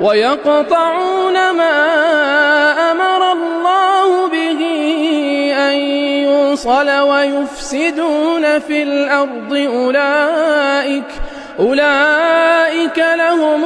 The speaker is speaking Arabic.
ويقطعون ما أمر الله به أن يوصل ويفسدون في الأرض أولئك أولئك لهم